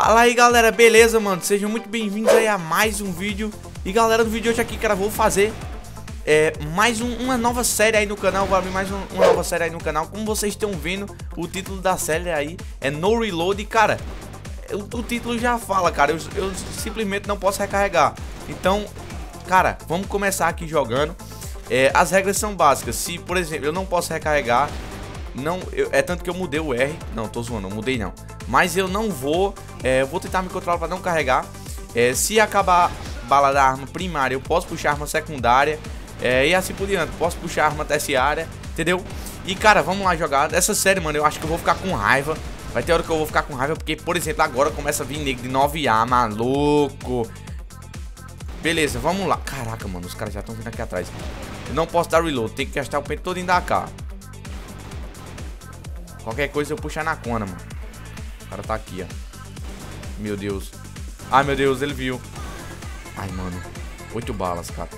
Fala aí galera, beleza mano? Sejam muito bem-vindos aí a mais um vídeo. E galera, no vídeo de hoje aqui, cara, vou fazer é, mais um, uma nova série aí no canal. Vou abrir mais um, uma nova série aí no canal. Como vocês estão vendo, o título da série aí é No Reload. E cara, o, o título já fala, cara eu, eu simplesmente não posso recarregar. Então, cara, vamos começar aqui jogando. É, As regras são básicas. Se, por exemplo, eu não posso recarregar não, eu, é tanto que eu mudei o R. Não, tô zoando, não mudei não. Mas eu não vou é, vou tentar me controlar para não carregar. É, se acabar bala da arma primária, eu posso puxar arma secundária. É, e assim por diante, posso puxar arma terciária, entendeu? E cara, vamos lá jogar. Essa série, mano, eu acho que eu vou ficar com raiva. Vai ter hora que eu vou ficar com raiva, porque, por exemplo, agora começa a vir nego de 9A, maluco. Beleza, vamos lá. Caraca, mano, os caras já estão vindo aqui atrás. Eu não posso dar reload, tem que gastar o peito todo em da. Qualquer coisa eu puxar na cona, mano. O cara tá aqui, ó. Meu Deus. Ai, meu Deus, ele viu. Ai, mano. Oito balas, cara.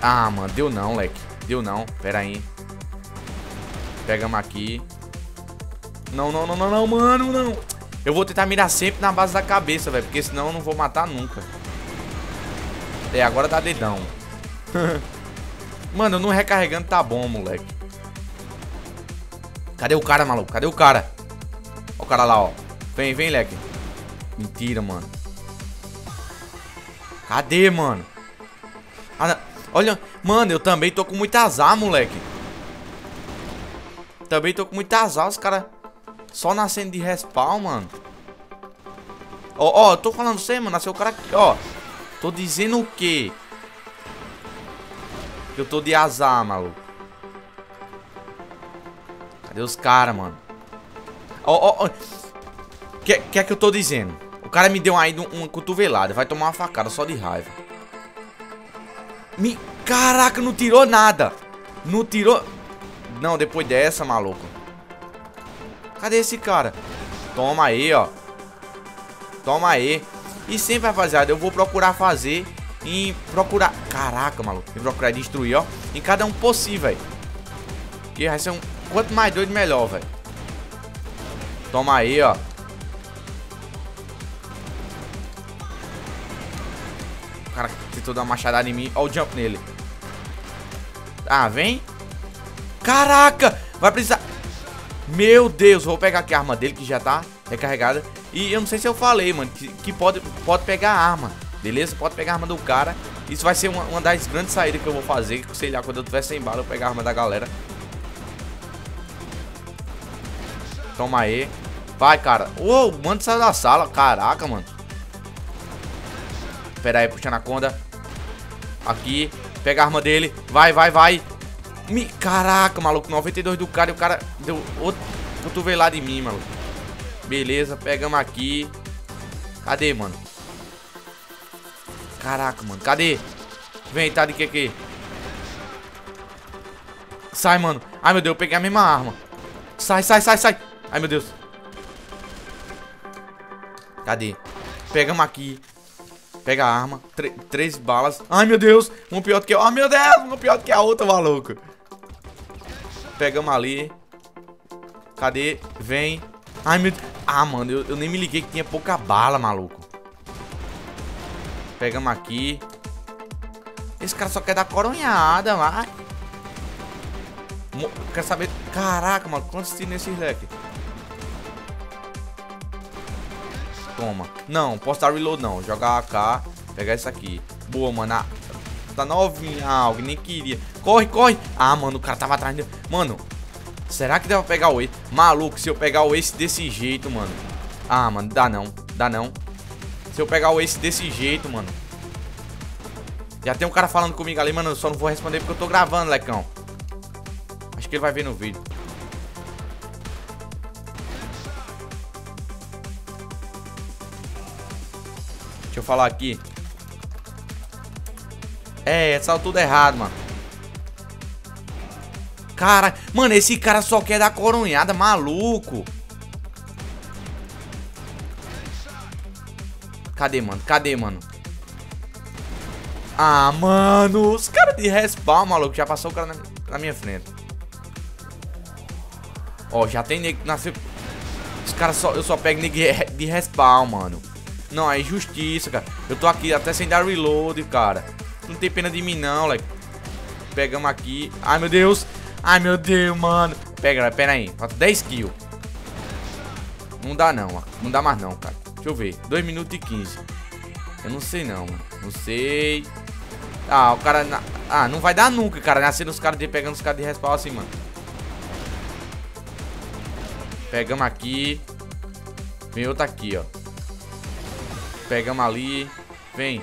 Ah, mano, deu não, leque. Deu não. Pera aí. Pegamos aqui. Não, não, não, não, não, mano, não. Eu vou tentar mirar sempre na base da cabeça, velho. Porque senão eu não vou matar nunca. É, agora dá dedão. mano, não recarregando tá bom, moleque. Cadê o cara, maluco? Cadê o cara? Ó o cara lá, ó. Vem, vem, leque. Mentira, mano. Cadê, mano? Ah, olha, mano, eu também tô com muito azar, moleque. Também tô com muito azar, os caras só nascendo de respawn, mano. Ó, ó, eu tô falando você, mano, nasceu o cara aqui, ó. Tô dizendo o quê? Que eu tô de azar, maluco. Cadê os caras, mano? Ó, ó, ó. Que, que é que eu tô dizendo? O cara me deu aí uma cotovelada. Vai tomar uma facada só de raiva. Me... Caraca, não tirou nada. Não tirou... Não, depois dessa, maluco. Cadê esse cara? Toma aí, ó. Toma aí. E sempre, rapaziada, eu vou procurar fazer em procurar... Caraca, maluco. Em procurar destruir, ó. Em cada um possível, velho. Que vai ser um... Quanto mais doido, melhor, velho. Toma aí, ó. O cara tentou dar uma machadada em mim. Olha o jump nele. Ah, vem. Caraca! Vai precisar... Meu Deus, vou pegar aqui a arma dele que já tá recarregada. E eu não sei se eu falei, mano, que, que pode, pode pegar a arma. Beleza? Pode pegar a arma do cara. Isso vai ser uma, uma das grandes saídas que eu vou fazer. Sei lá, quando eu tiver sem bala, eu pegar a arma da galera. Toma aí. Vai, cara. Uou, o mano saiu da sala. Caraca, mano. Pera aí, puxando a conda. Aqui. Pega a arma dele. Vai, vai, vai. Me... Caraca, maluco. 92 do cara e o cara deu outro cotovelado em mim, maluco. Beleza, pegamos aqui. Cadê, mano? Caraca, mano. Cadê? Vem, tá de que? Sai, mano. Ai, meu Deus, eu peguei a mesma arma. Sai, sai, sai, sai. Ai, meu Deus. Cadê? Pegamos aqui. Pega a arma. três balas. Ai, meu Deus. Um pior do que... Ai, meu Deus. Um pior do que a outra, maluco. Pegamos ali. Cadê? Vem. Ai, meu Deus. Ah, mano. Eu, eu nem me liguei que tinha pouca bala, maluco. Pegamos aqui. Esse cara só quer dar coronhada, vai. Quer saber... Caraca, mano. Quantos tiros nesse leque? Toma. Não, posso dar reload não. Jogar AK. Pegar isso aqui. Boa, mano. Ah, tá novinha. Ah, alguém nem queria. Corre, corre. Ah, mano, o cara tava atrás dele. Mano, será que deve pegar o Ace? Maluco, se eu pegar o Ace desse jeito, mano. Ah, mano, dá não. Dá não. Se eu pegar o Ace desse jeito, mano. Já tem um cara falando comigo ali, mano. Eu só não vou responder porque eu tô gravando, lecão. Acho que ele vai ver no vídeo. Deixa eu falar aqui. É, saiu tudo errado, mano. Cara, mano, esse cara só quer dar coronhada, maluco. Cadê, mano? Cadê, mano? Ah, mano, os caras de respawn, maluco. Já passou o cara na, minha frente. Ó, já tem nego nasceu... Os caras só. Eu só pego de respawn, mano. Não, é injustiça, cara. Eu tô aqui até sem dar reload, cara. Não tem pena de mim, não, moleque. Pegamos aqui. Ai, meu Deus. Ai, meu Deus, mano. Pega, pera aí. Falta 10 kills. Não dá, não. Não dá mais, não, cara. Deixa eu ver. 2 minutos e 15. Eu não sei, não. Não sei. Ah, o cara... Na... Ah, não vai dar nunca, cara. Nascendo os caras de... Pegando os caras de respawn assim, mano. Pegamos aqui. Vem outro aqui, ó. Pegamos ali. Vem.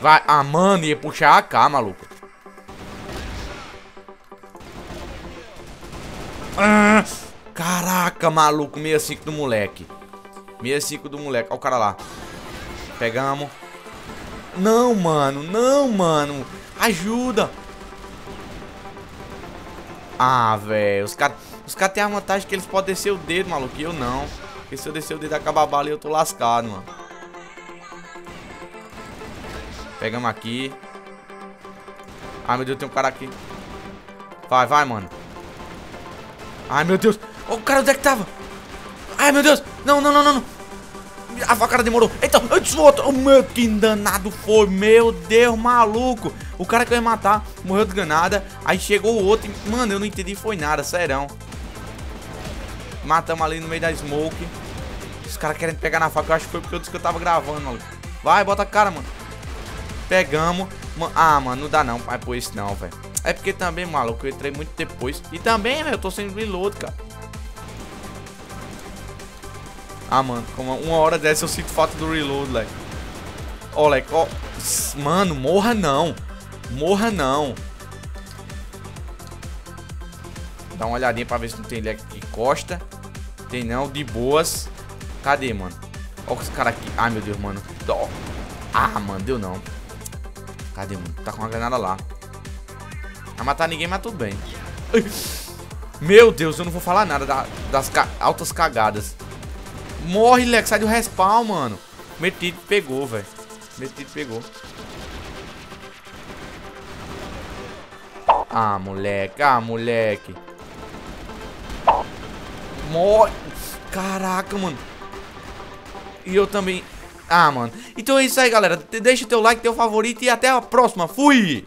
Vai. Ah, mano, ia puxar a K, maluco. Ah, caraca, maluco. 65 do moleque. 65 do moleque. Olha o cara lá. Pegamos. Não, mano. Não, mano. Ajuda. Ah, velho. Os caras os cara têm a vantagem que eles podem descer o dedo, maluco. E eu não. Porque se eu descer o dedo acaba a bala e eu tô lascado, mano. Pegamos aqui. Ai, meu Deus, tem um cara aqui. Vai, vai, mano. Ai, meu Deus. Oh, o cara onde é que tava? Ai, meu Deus. Não, não, não, não. A facada demorou. Então, eu desvolto. Oh, meu, que danado foi. Meu Deus, maluco. O cara que eu ia matar morreu de granada. Aí chegou o outro. E, mano, eu não entendi foi nada, serão. Matamos ali no meio da smoke. Os caras querendo pegar na faca. Eu acho que foi porque eu disse que eu tava gravando, maluco. Vai, bota a cara, mano. Pegamos. Ah, mano, não dá não pai por isso não, velho. É porque também, maluco, eu entrei muito depois. E também, velho, eu tô sem reload, cara. Ah, mano, como uma hora dessa eu sinto falta do reload, leque. Ó, leque, ó. Mano, morra não. Morra não. Dá uma olhadinha pra ver se não tem leque que costa. Tem não, de boas. Cadê, mano? Ó os caras aqui. Ai, meu Deus, mano. Ah, mano, deu não. Cadê, mano? Tá com uma granada lá. Vai matar ninguém, mas tudo bem. Meu Deus, eu não vou falar nada da, das ca altas cagadas. Morre, Lex. Sai do respawn, mano. Metido pegou, velho. Metido pegou. Ah, moleque. Ah, moleque. Morre. Caraca, mano. E eu também... Ah, mano. Então é isso aí, galera. Deixa teu like, teu favorito e até a próxima. Fui!